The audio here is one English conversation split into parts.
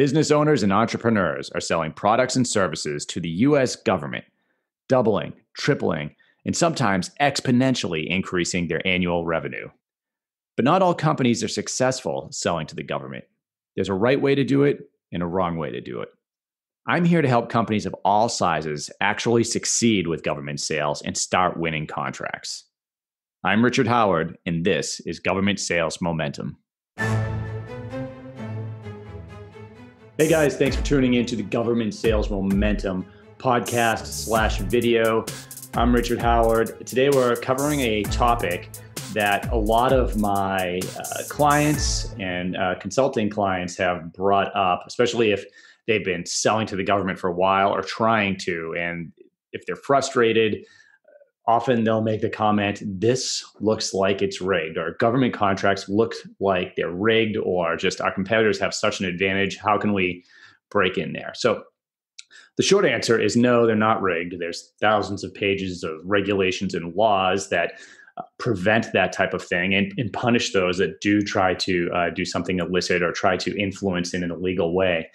Business owners and entrepreneurs are selling products and services to the US government, doubling, tripling, and sometimes exponentially increasing their annual revenue. But not all companies are successful selling to the government. There's a right way to do it and a wrong way to do it. I'm here to help companies of all sizes actually succeed with government sales and start winning contracts. I'm Richard Howard, and this is Government Sales Momentum. Hey guys, thanks for tuning in to the Government Sales Momentum podcast slash video. I'm Richard Howard. Today we're covering a topic that a lot of my uh, clients and uh, consulting clients have brought up, especially if they've been selling to the government for a while or trying to. And if they're frustrated, often they'll make the comment, this looks like it's rigged, or government contracts look like they're rigged, or just our competitors have such an advantage. How can we break in there? So the short answer is no, they're not rigged. There's thousands of pages of regulations and laws that uh, prevent that type of thing and, and, punish those that do try to uh, do something illicit or try to influence in an illegal way.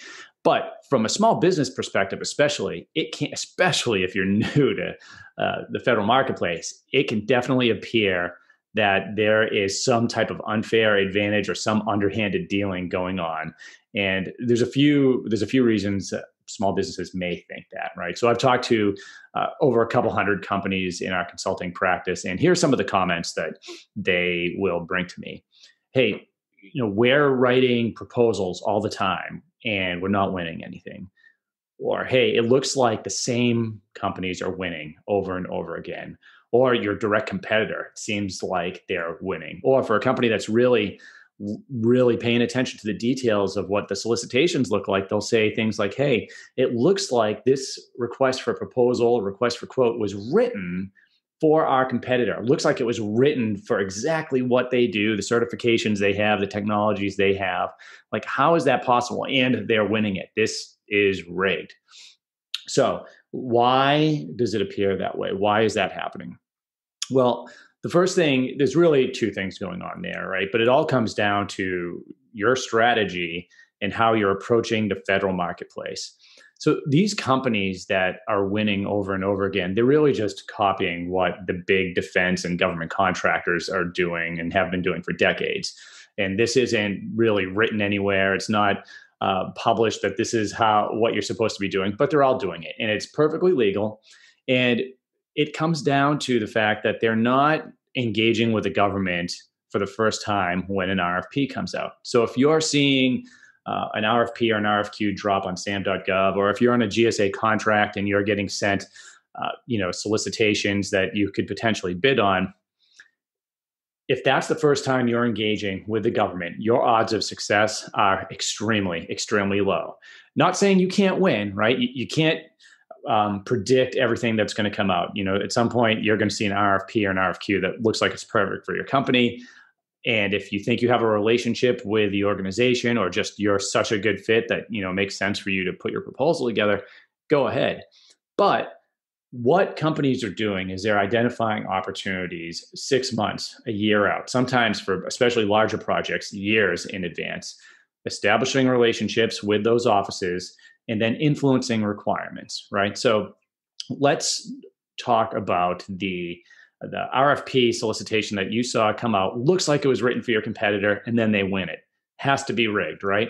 But from a small business perspective, especially, it can especially if you're new to uh, the federal marketplace, it can definitely appear that there is some type of unfair advantage or some underhanded dealing going on. And there's a few there's a few reasons small businesses may think that, right? So I've talked to uh, over a couple hundred companies in our consulting practice, and here's some of the comments that they will bring to me. Hey, you know, we're writing proposals all the time and we're not winning anything. Or, hey, it looks like the same companies are winning over and over again. Or your direct competitor seems like they're winning. Or for a company that's really, really paying attention to the details of what the solicitations look like, they'll say things like, hey, it looks like this request for proposal, request for quote was written for our competitor. It looks like it was written for exactly what they do, the certifications they have, the technologies they have. Like, how is that possible? And they're winning it. This is rigged. So, why does it appear that way? Why is that happening? Well, the first thing, there's really two things going on there, right? But it all comes down to your strategy and how you're approaching the federal marketplace. So these companies that are winning over and over again, they're really just copying what the big defense and government contractors are doing and have been doing for decades. And this isn't really written anywhere. It's not uh, published that this is how what you're supposed to be doing, but they're all doing it, and it's perfectly legal. And it comes down to the fact that they're not engaging with the government for the first time when an RFP comes out. So if you're seeing uh, an RFP or an RFQ drop on SAM.gov, or if you're on a GSA contract and you're getting sent, uh, you know, solicitations that you could potentially bid on. If that's the first time you're engaging with the government, your odds of success are extremely, extremely low. Not saying you can't win, right? You, you can't um, predict everything that's going to come out. You know, at some point you're going to see an RFP or an RFQ that looks like it's perfect for your company. And if you think you have a relationship with the organization or just you're such a good fit that, you know, makes sense for you to put your proposal together, go ahead. But what companies are doing is they're identifying opportunities six months, a year out, sometimes for especially larger projects, years in advance, establishing relationships with those offices and then influencing requirements, right? So let's talk about the the RFP solicitation that you saw come out looks like it was written for your competitor and then they win it. Has to be rigged, right?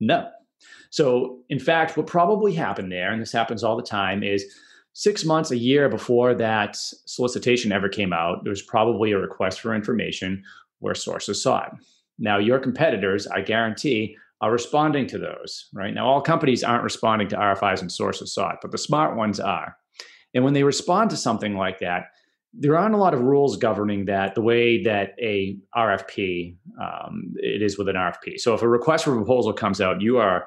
No. So, in fact, what probably happened there, and this happens all the time, is six months, a year before that solicitation ever came out, there was probably a request for information where sources sought. Now, your competitors, I guarantee, are responding to those, right? Now, all companies aren't responding to RFIs and sources sought, but the smart ones are. And when they respond to something like that, there aren't a lot of rules governing that the way that a RFP um, it is with an RFP. So if a request for proposal comes out, you are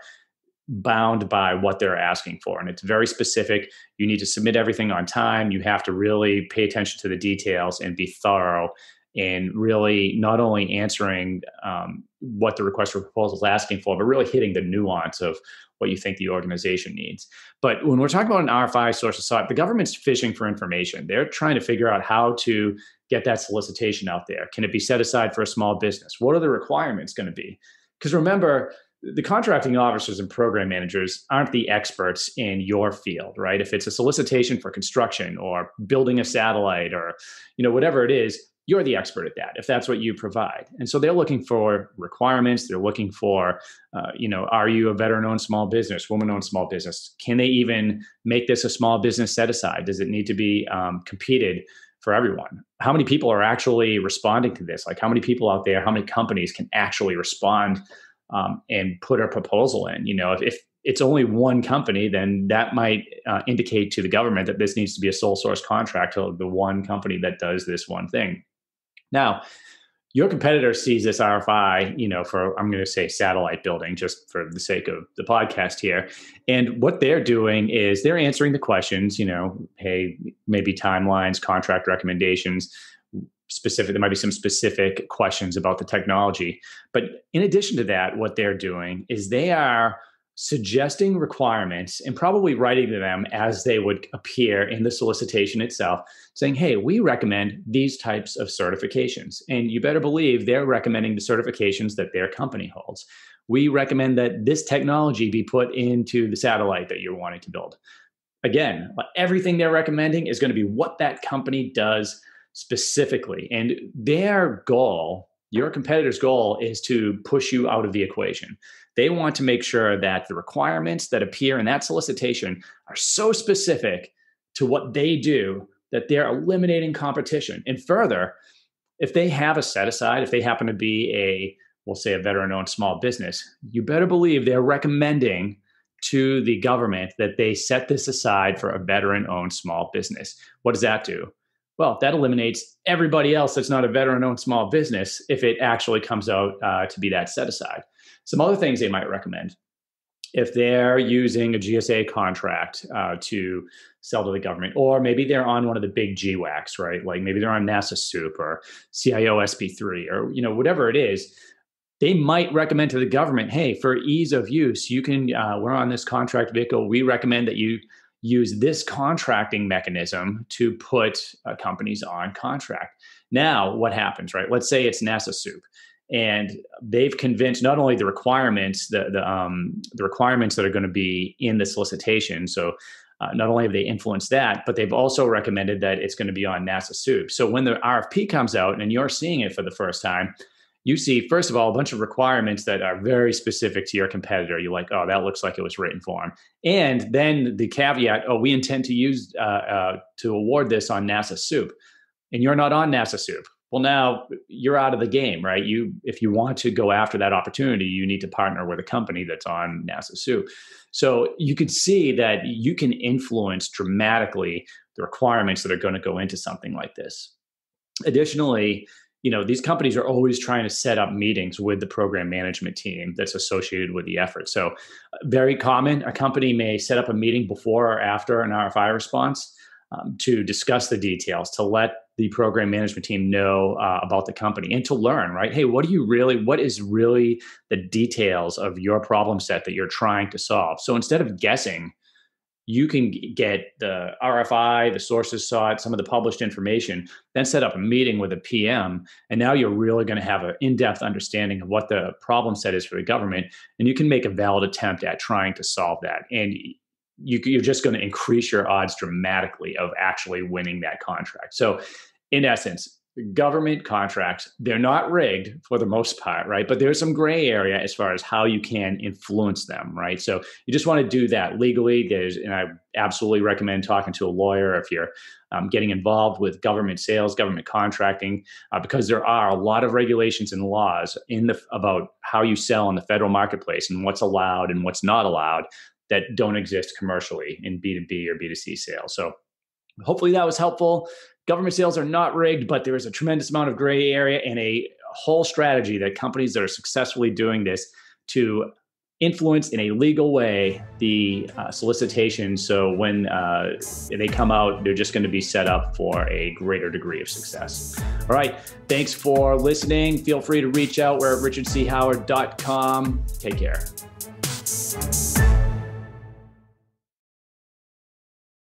bound by what they're asking for, and it's very specific. You need to submit everything on time. You have to really pay attention to the details and be thorough and really not only answering um, what the request for proposal is asking for, but really hitting the nuance of what you think the organization needs. But when we're talking about an RFI source of sought, the government's fishing for information. They're trying to figure out how to get that solicitation out there. Can it be set aside for a small business? What are the requirements going to be? Because remember, the contracting officers and program managers aren't the experts in your field, right? If it's a solicitation for construction or building a satellite or you know whatever it is, you're the expert at that if that's what you provide. And so they're looking for requirements. They're looking for, uh, you know, are you a veteran-owned small business, woman-owned small business? Can they even make this a small business set aside? Does it need to be um, competed? for everyone. How many people are actually responding to this? Like, how many people out there, how many companies can actually respond um, and put a proposal in. You know, if, if it's only one company, then that might uh, indicate to the government that this needs to be a sole source contract to the one company that does this one thing. Now, your competitor sees this RFI, you know, for I'm going to say satellite building, just for the sake of the podcast here. And what they're doing is they're answering the questions, you know, hey, maybe timelines, contract recommendations, specific there might be some specific questions about the technology but in addition to that what they're doing is they are suggesting requirements and probably writing them as they would appear in the solicitation itself saying hey we recommend these types of certifications. And you better believe they're recommending the certifications that their company holds. We recommend that this technology be put into the satellite that you're wanting to build. Again everything they're recommending is going to be what that company does specifically. And their goal, your competitor's goal, is to push you out of the equation. They want to make sure that the requirements that appear in that solicitation are so specific to what they do that they're eliminating competition. And further, if they have a set aside, if they happen to be a, we'll say, a veteran owned small business, you better believe they're recommending to the government that they set this aside for a veteran owned small business. What does that do? Well, that eliminates everybody else that's not a veteran owned small business if it actually comes out uh, to be that set aside. Some other things they might recommend if they're using a GSA contract uh, to sell to the government, or maybe they're on one of the big GWACs, right? Like maybe they're on NASA SEWP or CIO SP3 or you know whatever it is. They might recommend to the government, hey, for ease of use, you can. Uh, we're on this contract vehicle. We recommend that you use this contracting mechanism to put uh, companies on contract. Now, what happens, right? Let's say it's NASA SEWP, and they've convinced not only the requirements, the the, um, the requirements that are going to be in the solicitation. So. Uh, not only have they influenced that, but they've also recommended that it's going to be on NASA SEWP. So when the RFP comes out and you're seeing it for the first time, you see, first of all, a bunch of requirements that are very specific to your competitor. You're like, oh, that looks like it was written for him. And then the caveat, oh, we intend to use uh, uh, to award this on NASA SEWP, and you're not on NASA SEWP. Well, now you're out of the game, right? You, if you want to go after that opportunity, you need to partner with a company that's on NASA SEWP. So you can see that you can influence dramatically the requirements that are going to go into something like this. Additionally, you know these companies are always trying to set up meetings with the program management team that's associated with the effort. So very common a company may set up a meeting before or after an rfi response um, to discuss the details to let the program management team know uh, about the company and to learn right? Hey what do you really what is really the details of your problem set that you're trying to solve? So instead of guessing you can get the RFI, the sources sought, some of the published information, then set up a meeting with a PM. And now you're really going to have an in depth understanding of what the problem set is for the government. And you can make a valid attempt at trying to solve that. And you, are just going to increase your odds dramatically of actually winning that contract. So, in essence, government contracts they're not rigged for the most part right? But there's some gray area as far as how you can influence them right? So you just want to do that legally. There's and i absolutely recommend talking to a lawyer if you're um, getting involved with government sales government contracting uh, because there are a lot of regulations and laws in the about how you sell in the federal marketplace and what's allowed and what's not allowed that don't exist commercially in b2b or b2c sales. So hopefully that was helpful government sales are not rigged, but there is a tremendous amount of gray area and a whole strategy that companies that are successfully doing this to influence in a legal way the uh, solicitation. So when uh, they come out, they're just going to be set up for a greater degree of success. All right. Thanks for listening. Feel free to reach out. We're at richardchoward.com. Take care.